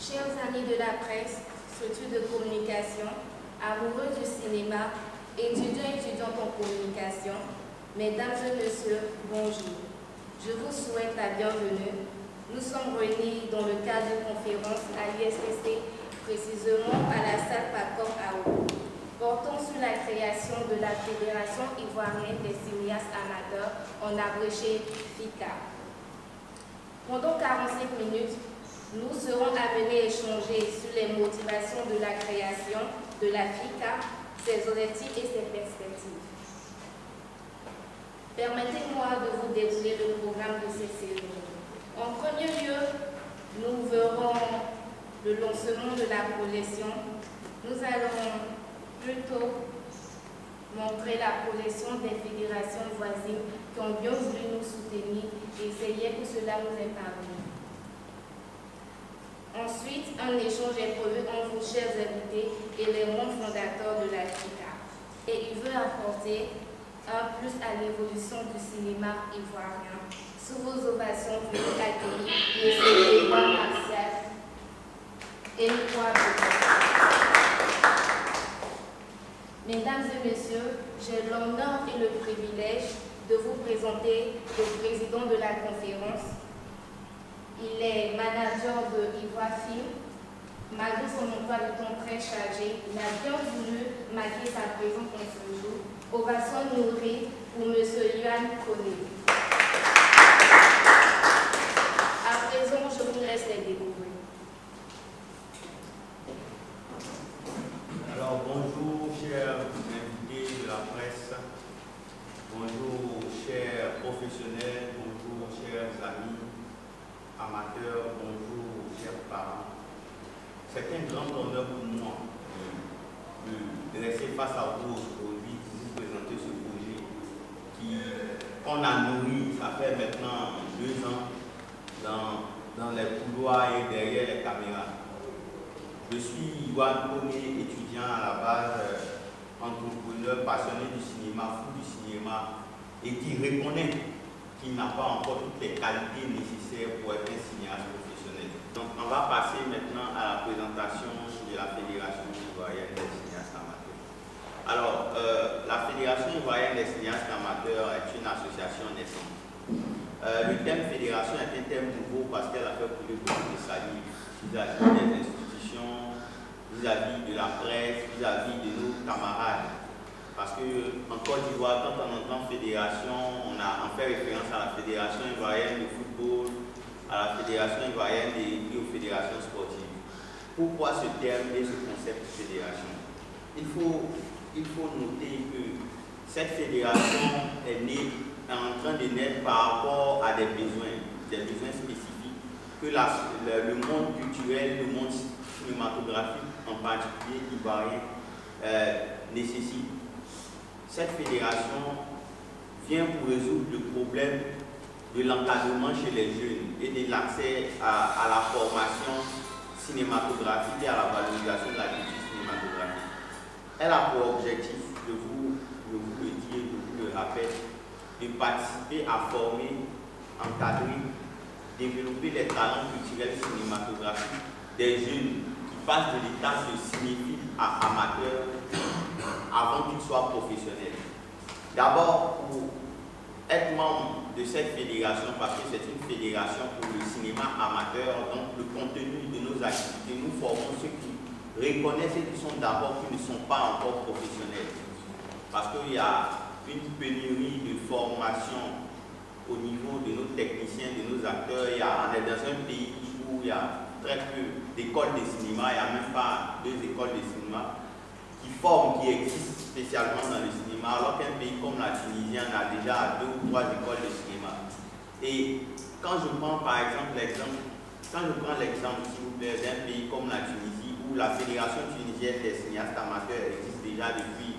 Chers amis de la presse, structures de communication, amoureux du cinéma, étudiants et étudiantes en communication, mesdames et messieurs, bonjour. Je vous souhaite la bienvenue. Nous sommes réunis dans le cadre d'une conférence à l'ISPC, précisément à la salle Pacor Ouro, portant sur la création de la Fédération ivoirienne des cinéastes amateurs, en abrégé FICA. Pendant 45 minutes, nous serons amenés à échanger sur les motivations de la création de la FICA, ses objectifs et ses perspectives. Permettez-moi de vous dérouler le programme de cette série. En premier lieu, nous verrons le lancement de la collection. Nous allons plutôt montrer la collection des fédérations voisines qui ont bien voulu nous soutenir et essayer que cela nous est parvenu. Ensuite, un échange est prévu entre vos chers invités et les membres fondateurs de la. Et il veut apporter un plus à l'évolution du cinéma ivoirien. Sous vos ovations, vous accueillir M. Edouard Martial et Nicolas Mesdames et messieurs, j'ai l'honneur et le privilège de vous présenter le président de la conférence, il est manager de Ivoire Film. Malgré son emploi de temps très chargé, il a bien voulu marquer sa présence en ce jour. Ovation nourrie pour M. Yuan Kone. À présent, je vous laisse les découvrir. Alors, bonjour, chers invités de la presse. Bonjour, chers professionnels. Bonjour, chers amis amateurs, bonjour, chers parents. C'est un grand honneur pour moi de, rester face à vous aujourd'hui pour vous présenter ce projet qu'on a nourri, ça fait maintenant deux ans, dans, dans les couloirs et derrière les caméras. Je suis Iwan Kone, étudiant à la base, euh, entrepreneur, passionné du cinéma, fou du cinéma, et qui reconnaît qui n'a pas encore toutes les qualités nécessaires pour être un cinéaste professionnel. Donc on va passer maintenant à la présentation de la Fédération ivoirienne des cinéastes amateurs. Alors, euh, la Fédération ivoirienne des cinéastes amateurs est une association naissante. Euh, le terme fédération est un terme nouveau parce qu'elle a fait couler beaucoup de salive vis-à-vis des institutions, vis-à-vis de la presse, vis-à-vis de nos camarades parce qu'en Côte d'Ivoire, quand on entend fédération, on, a, fait référence à la Fédération ivoirienne de football, à la Fédération ivoirienne et aux fédérations sportives. Pourquoi ce terme et ce concept de fédération? Il faut, il faut noter que cette fédération est née, est en train de naître par rapport à des besoins, des besoins spécifiques que le, monde culturel, le monde cinématographique en particulier ivoirien euh, nécessite cette fédération vient pour résoudre le problème de l'encadrement chez les jeunes et de l'accès à, la formation cinématographique et à la valorisation de la culture cinématographique. Elle a pour objectif, de vous, de vous le dire, de vous le rappeler, de participer à former, encadrer, développer les talents culturels cinématographiques des jeunes qui passent de l'état de cinéphile à amateur avant qu'il soit professionnel. D'abord, pour être membre de cette fédération, parce que c'est une fédération pour le cinéma amateur, donc le contenu de nos activités, nous formons ceux qui reconnaissent et qui sont d'abord qui ne sont pas encore professionnels. Parce qu'il y a une pénurie de formation au niveau de nos techniciens, de nos acteurs. Il y a, on est dans un pays où il y a très peu d'écoles de cinéma, il n'y a même pas deux écoles de cinéma qui forment, qui existent spécialement dans le cinéma, alors qu'un pays comme la Tunisie en a déjà deux ou trois écoles de cinéma. Et quand je prends par exemple l'exemple, quand je prends l'exemple, s'il vous plaît, d'un pays comme la Tunisie, où la Fédération tunisienne des cinéastes amateurs existe déjà depuis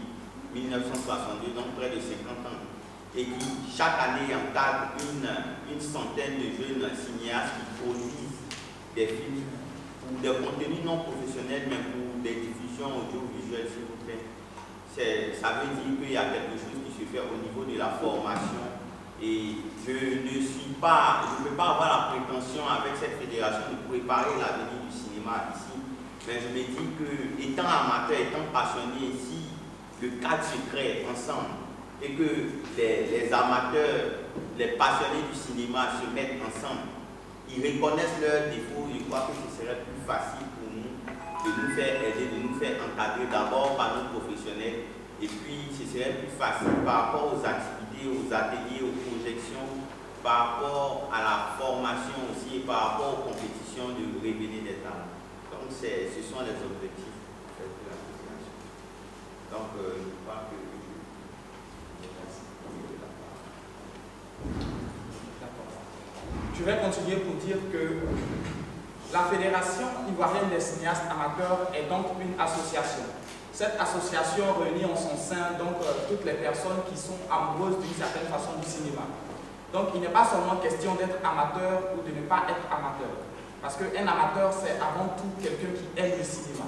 1962, donc près de 50 ans, et qui chaque année encadre une, une centaine de jeunes cinéastes qui produisent des films ou des contenus non professionnels, mais pour des audiovisuelles, s'il vous plaît. Ça veut dire qu'il y a quelque chose qui se fait au niveau de la formation Et je ne suis pas, je ne peux pas avoir la prétention avec cette fédération de préparer l'avenir du cinéma ici. Mais je me dis que, étant amateur, étant passionné ici, le cadre se crée ensemble et que les, amateurs, les passionnés du cinéma se mettent ensemble. Ils reconnaissent leurs défauts, je crois que ce serait plus facile pour nous de nous faire aider, d'abord par nos professionnels et puis ce serait plus facile par rapport aux activités, aux ateliers, aux projections, par rapport à la formation aussi et par rapport aux compétitions de révéler des talents. Donc ce sont les objectifs de l'association. Donc euh, je crois que Je vais continuer pour dire que la Fédération ivoirienne des cinéastes amateurs est donc une association. Cette association réunit en son sein donc euh, toutes les personnes qui sont amoureuses d'une certaine façon du cinéma. Donc il n'est pas seulement question d'être amateur ou de ne pas être amateur. Parce qu'un amateur, c'est avant tout quelqu'un qui aime le cinéma.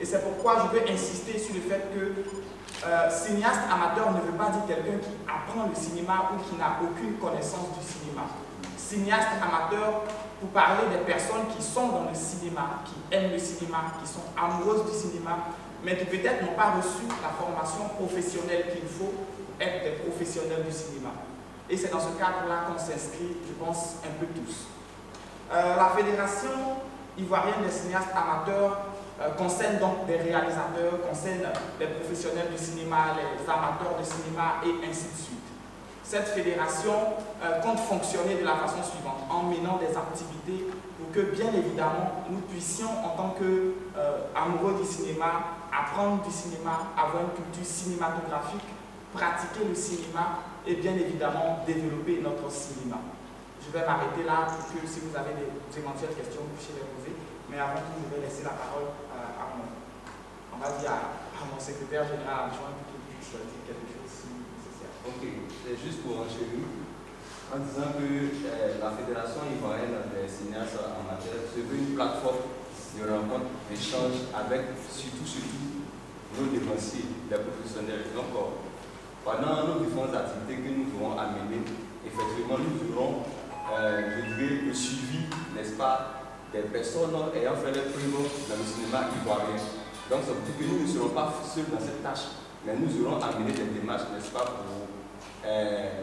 Et c'est pourquoi je veux insister sur le fait que euh, cinéaste amateur ne veut pas dire quelqu'un qui apprend le cinéma ou qui n'a aucune connaissance du cinéma. Cinéaste amateur, pour parler des personnes qui sont dans le cinéma, qui aiment le cinéma, qui sont amoureuses du cinéma, mais qui peut-être n'ont pas reçu la formation professionnelle qu'il faut pour être des professionnels du cinéma. Et c'est dans ce cadre-là qu'on s'inscrit, je pense, un peu tous. Euh, la Fédération ivoirienne des cinéastes amateurs euh, concerne donc des réalisateurs, concerne les professionnels du cinéma, les amateurs de cinéma et ainsi de suite. Cette fédération euh, compte fonctionner de la façon suivante, en menant des activités pour que bien évidemment nous puissions en tant qu'amoureux du cinéma apprendre du cinéma, avoir une culture cinématographique, pratiquer le cinéma et bien évidemment développer notre cinéma. Je vais m'arrêter là pour que si vous avez des éventuelles questions, vous puissiez les poser. Mais avant tout, je vais laisser la parole on va dire à, mon secrétaire général adjoint pour qu'il puisse dire quelque chose si nécessaire. Ok, c'est juste pour enchérir en disant que euh, la Fédération ivoirienne des cinéastes amateurs se veut une plateforme de rencontre, d'échange avec surtout, surtout nos défensifs, les professionnels. Donc, euh, pendant nos différentes activités que nous aurons amener, effectivement, nous aurons, euh, le suivi, n'est-ce pas, des personnes ayant fait leur preuves dans le cinéma ivoirien. Donc ça veut dire que nous ne serons pas seuls dans cette tâche, mais nous aurons amené des démarches, n'est-ce pas, pour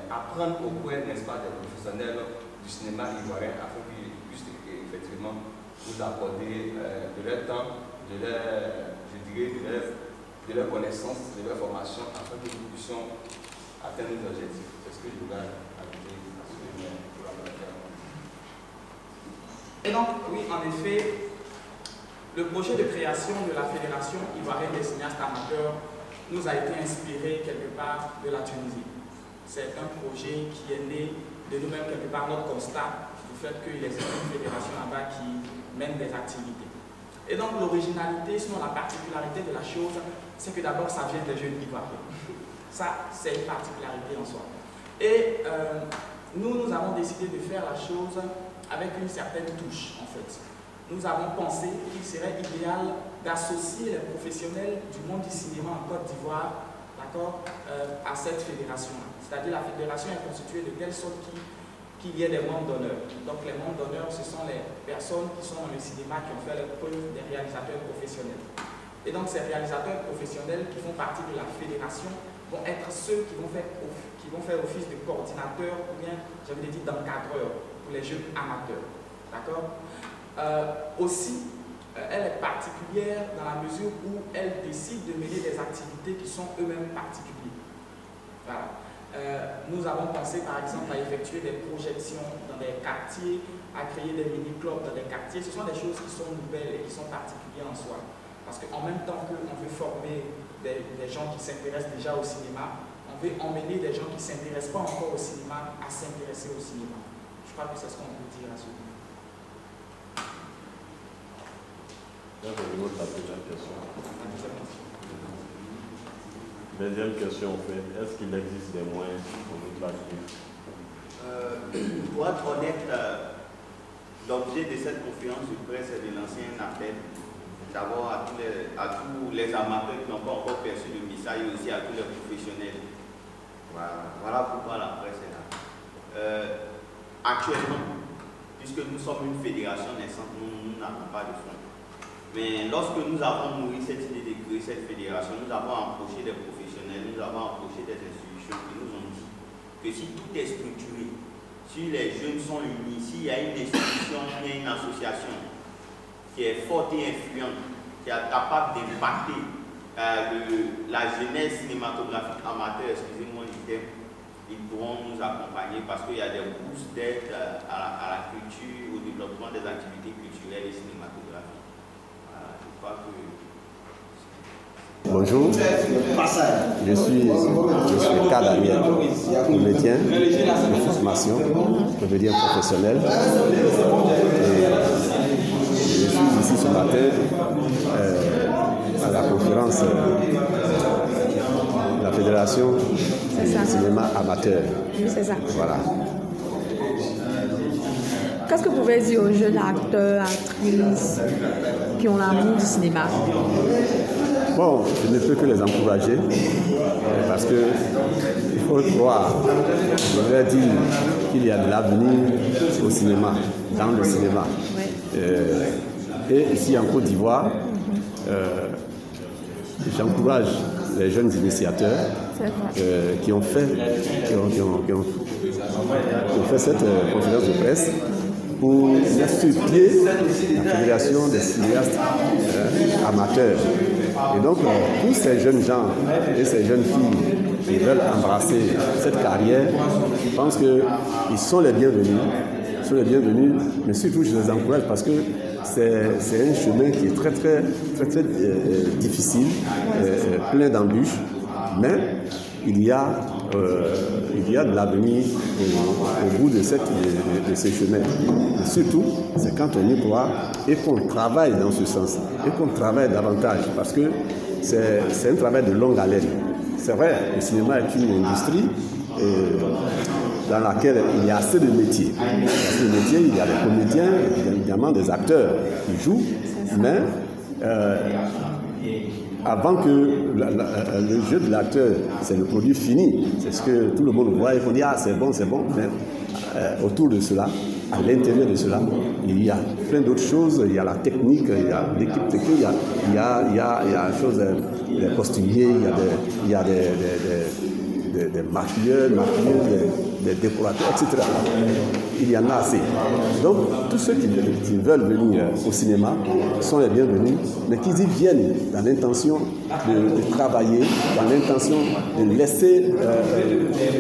apprendre au point, n'est-ce pas, des professionnels du cinéma ivoirien afin qu'ils puissent effectivement nous accorder euh, de leur temps, de leur, je de leur, de connaissance, de leur formation afin que nous puissions atteindre nos objectifs. C'est ce que je voulais ajouter à ce que je Et donc, oui, en effet, le projet de création de la Fédération ivoirienne des cinéastes amateurs nous a été inspiré quelque part de la Tunisie. C'est un projet qui est né de nous-mêmes quelque part notre constat du fait qu'il existe une fédération là-bas qui mène des activités. Et donc l'originalité, sinon la particularité de la chose, c'est que d'abord ça vient des jeunes ivoiriens. Ça, c'est une particularité en soi. Et euh, nous, nous avons décidé de faire la chose avec une certaine touche, en fait nous avons pensé qu'il serait idéal d'associer les professionnels du monde du cinéma en Côte d'Ivoire euh, à cette fédération. C'est-à-dire la fédération est constituée de telle sorte qu'il y ait des membres d'honneur. Donc les membres d'honneur, ce sont les personnes qui sont dans le cinéma, qui ont fait le preuve des réalisateurs professionnels. Et donc ces réalisateurs professionnels qui font partie de la fédération vont être ceux qui vont faire, office de coordinateur ou bien, j'avais dit, d'encadreur pour les jeunes amateurs. D'accord? Euh, aussi, elle est particulière dans la mesure où elle décide de mener des activités qui sont eux-mêmes particulières. Euh, nous avons pensé par exemple à effectuer des projections dans des quartiers, à créer des mini-clubs dans des quartiers. Ce sont des choses qui sont nouvelles et qui sont particulières en soi. Parce qu'en même temps qu'on veut former des, des gens qui s'intéressent déjà au cinéma, on veut emmener des gens qui ne s'intéressent pas encore au cinéma à s'intéresser au cinéma. Je crois que c'est ce qu'on peut dire à ce niveau. Deuxième question, en fait, est-ce qu'il existe des moyens pour nous euh, Pour être honnête, euh, l'objet de cette conférence de presse est de lancer un appel d'abord à, tous les, amateurs qui n'ont pas encore perçu le message et aussi à tous les professionnels. Voilà, voilà pourquoi la presse est là. Euh, actuellement, puisque nous sommes une fédération naissante, nous n'avons pas de fonds. Mais lorsque nous avons nourri cette idée de créer cette fédération, nous avons approché des professionnels, nous avons approché des institutions qui nous ont dit que si tout est structuré, si les jeunes sont unis, s'il y a une institution, il y a une association qui est forte et influente, qui est capable d'impacter euh, la jeunesse cinématographique amateur, excusez-moi du terme, ils pourront nous accompagner parce qu'il y a des bourses d'aide euh, à, à, la culture, au développement des activités culturelles et cinématographiques. Bonjour, je suis, je suis K. Daniel, comédien de formation, comédien professionnel. Et je suis ici ce matin euh, à la conférence de la Fédération du cinéma amateur. C'est ça. Voilà. Qu'est-ce que vous pouvez dire aux jeunes acteurs, actrices? Qui ont l'amour du cinéma Bon, je ne peux que les encourager parce que il faut croire. Je vais dire qu'il y a de l'avenir au cinéma, dans le cinéma. Euh, et ici en Côte d'Ivoire, euh, j'encourage les jeunes initiateurs euh, qui ont fait, qui ont, qui ont, qui ont, qui ont fait cette conférence de presse pour mettre sur pied la Fédération des cinéastes euh, amateurs. Et donc, euh, tous ces jeunes gens et ces jeunes filles qui veulent embrasser cette carrière, je pense qu'ils sont les bienvenus. Ils sont les bienvenus, mais surtout, je les encourage parce que c'est un chemin qui est très, très, très, très euh, difficile, plein d'embûches, mais il y a, euh, il y a de l'avenir au, au, bout de, cette, de, de ces chemins. Et surtout, c'est quand on y croit et qu'on travaille dans ce sens, et qu'on travaille davantage, parce que c'est un travail de longue haleine. C'est vrai, le cinéma est une industrie dans laquelle il y a assez de métiers. Assez de métiers, il y a des comédiens, il y a évidemment des acteurs qui jouent, mais euh, avant que le jeu de l'acteur, c'est le produit fini, c'est ce que tout le monde voit, il faut dire ah c'est bon, c'est bon, mais euh, autour de cela, à l'intérieur de cela, il y a plein d'autres choses, il y a la technique, il y a l'équipe technique, il y a, il y a, il y a, il y a chose, des costumiers, il y a des, il y a des, des, des, décorateurs, etc. Il y en a assez. Donc, tous ceux qui, veulent venir au cinéma sont les bienvenus, mais qu'ils y viennent dans l'intention de, travailler, dans l'intention de laisser euh,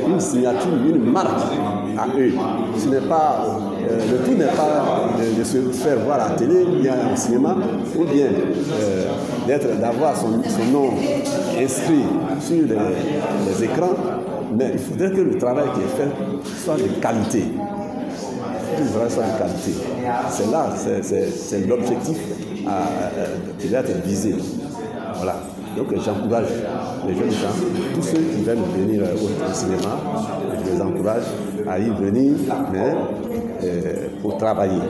une signature, une marque à eux. Ce n'est pas, euh, le tout n'est pas de, se faire voir à la télé, bien au cinéma, ou bien euh, d'avoir son, nom inscrit sur les écrans, mais il faudrait que le travail qui est fait soit de qualité. Le travail soit de qualité. C'est là, c'est l'objectif qui doit être visé. Voilà. Donc j'encourage les jeunes gens, tous ceux qui veulent venir au, au cinéma, je les encourage à y venir, euh, pour travailler.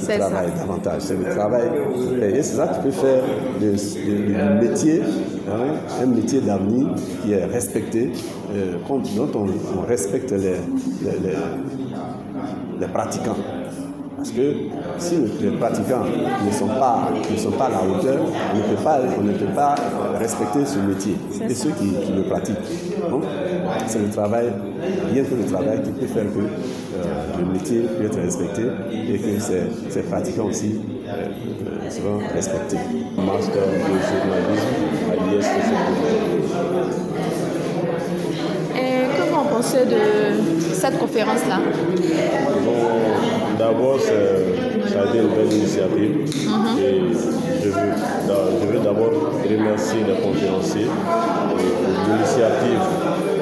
Le travail ça. davantage. C'est le travail. Et c'est ça qui peut faire le, métier, hein, un métier d'avenir qui est respecté, euh, dont on, on respecte les, les, les, les pratiquants. Parce que si les pratiquants ne sont pas, ne sont pas à la hauteur, on ne peut pas, on ne peut pas respecter ce métier et ceux qui, qui le pratiquent. Donc, c'est le travail, bien que le travail qui peut faire que euh, le métier peut être respecté et que ces, ces pratiquants aussi euh, seront respectés. Master de journalisme à l'IS Et que vous en pensez de cette conférence-là? Bon, D'abord, ça a été une belle initiative. Mm -hmm. Et je veux, je veux d'abord remercier les conférenciers pour l'initiative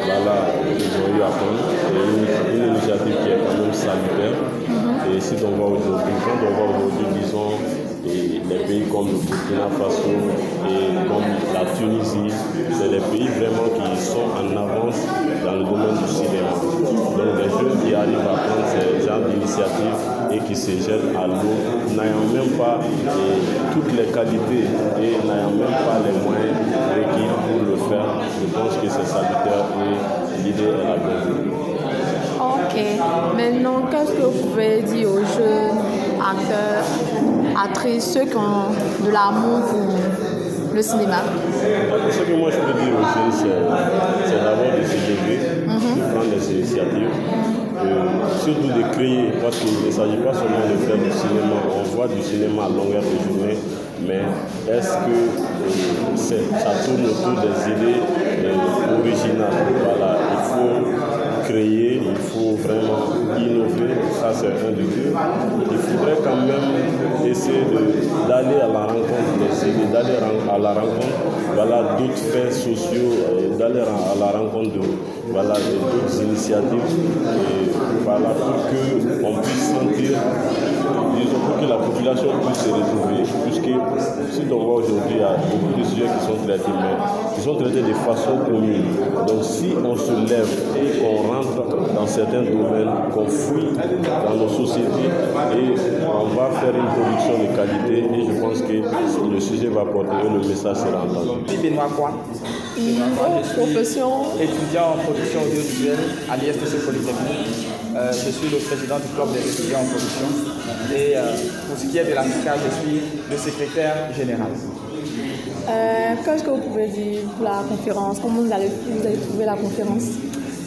voilà, qu'ils ont eu à prendre. Et une, une, initiative qui est quand même salutaire. Mm -hmm. Et si on voit aujourd'hui, quand on voit aujourd'hui, disons, et les pays comme le Burkina Faso et comme la Tunisie, c'est des pays vraiment qui sont en avance dans le domaine du cinéma. Donc les jeunes qui arrivent à prendre ces genres d'initiatives et qui se jettent à l'eau, n'ayant même pas toutes les qualités et n'ayant même pas les moyens requis pour le faire, je pense que c'est salutaire et l'idée est la bienvenue. Ok. Maintenant, qu'est-ce que vous pouvez dire aux jeunes acteurs, actrices, ceux qui ont de l'amour pour le cinéma? Ce que moi je peux dire aux jeunes, c'est d'abord de se lever, de prendre des initiatives, surtout de créer, parce qu'il ne s'agit pas seulement de faire du cinéma. On voit du cinéma à longueur de journée, mais est-ce que euh, ça tourne autour des idées euh, originales? Voilà, il faut créer, il faut vraiment innover, ça c'est un de deux. Il faudrait quand même essayer d'aller à la rencontre d'aller à la rencontre voilà, d'autres faits sociaux, euh, d'aller à la rencontre voilà, d'autres initiatives, voilà, pour qu'on puisse sentir, disons, pour que la population puisse se retrouver. Puisque si on voit aujourd'hui, il y a beaucoup de sujets qui sont traités, mais qui sont traités de façon commune. Donc si on se lève et qu'on rentre dans certains domaines, qu'on fouille dans nos sociétés et on va faire une production de qualité, et je pense que le sujet va porter et le message sera entendu. Benoît Kwa, Profession étudiant en production audiovisuelle à l'ISTC Polytechnique. Euh, je suis le président du club des étudiants en production. Et euh, pour ce qui est de l'AFRICA, je suis le secrétaire général. Euh, Qu'est-ce que vous pouvez dire pour la conférence? Comment vous avez, vous trouvé la conférence?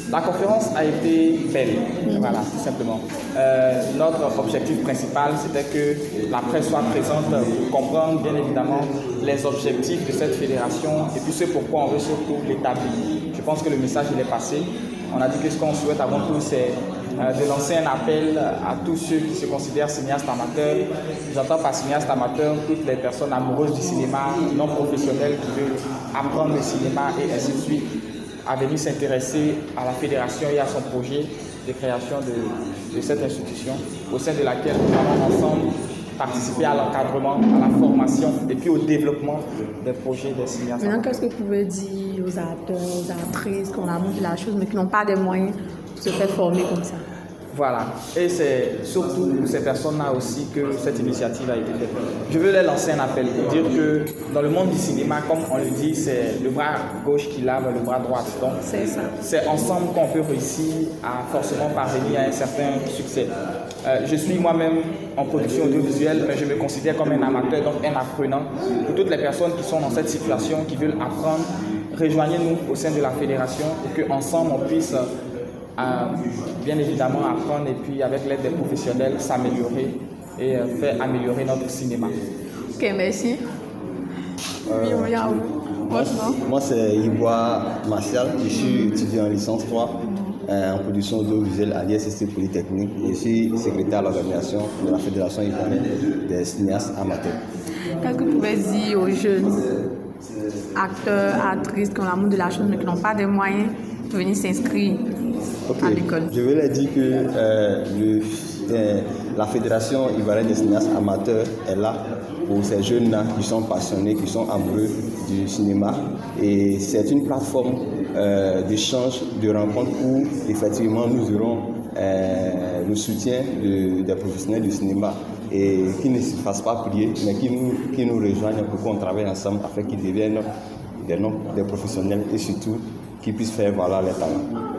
La conférence a été belle, voilà, tout simplement. Euh, notre objectif principal, c'était que la presse soit présente pour comprendre bien évidemment les objectifs de cette fédération et puis ce pourquoi on veut surtout l'établir. Je pense que le message il est passé. On a dit que ce qu'on souhaite avant tout, c'est de lancer un appel à tous ceux qui se considèrent cinéastes amateurs. J'entends par cinéastes amateurs toutes les personnes amoureuses du cinéma, non professionnelles qui veulent apprendre le cinéma et ainsi de suite à venir s'intéresser à la fédération et à son projet de création de, de cette institution, au sein de laquelle nous allons ensemble participer à l'encadrement, à la formation et puis au développement des projets des cinéastes. Maintenant, qu'est-ce que vous pouvez dire aux acteurs, aux actrices qui ont l'amour de la chose, mais qui n'ont pas des moyens de se faire former comme ça? Voilà. Et c'est surtout pour ces personnes-là aussi que cette initiative a été faite. Je veux leur lancer un appel pour dire que dans le monde du cinéma, comme on le dit, c'est le bras gauche qui lave le bras droit. Donc, C'est ensemble qu'on peut réussir à forcément parvenir à un certain succès. Euh, je suis moi-même en production audiovisuelle, mais je me considère comme un amateur, donc un apprenant. Pour toutes les personnes qui sont dans cette situation, qui veulent apprendre, rejoignez-nous au sein de la fédération et qu'ensemble on puisse euh, bien évidemment apprendre et puis avec l'aide des professionnels s'améliorer et euh, faire améliorer notre cinéma. Ok, merci. Oui, nom Moi, c'est Ivoire Martial. Je suis étudiant en licence 3 euh, en production audiovisuelle à l'ISSC Polytechnique. Et je suis secrétaire à l'organisation de la Fédération ivoirienne des cinéastes amateurs. Qu'est-ce que vous pouvez dire aux jeunes acteurs, actrices qui ont l'amour de la chose, mais qui n'ont pas de moyens de venir s'inscrire Ok. à l'école Je leur dire que euh, le- euh, la Fédération ivoirienne des cinéastes amateurs est là pour ces jeunes-là qui sont passionnés, qui sont amoureux du cinéma. Et c'est une plateforme euh, d'échange, de rencontre où effectivement nous aurons le soutien de- des professionnels du cinéma et qui ne se fassent pas prier, mais qui nous, qui nous rejoignent pour qu'on travaille ensemble afin qu'ils deviennent des professionnels et surtout qu'ils puissent faire valoir les talents.